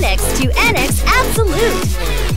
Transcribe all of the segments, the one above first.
NX to NX Absolute.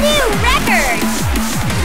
New record!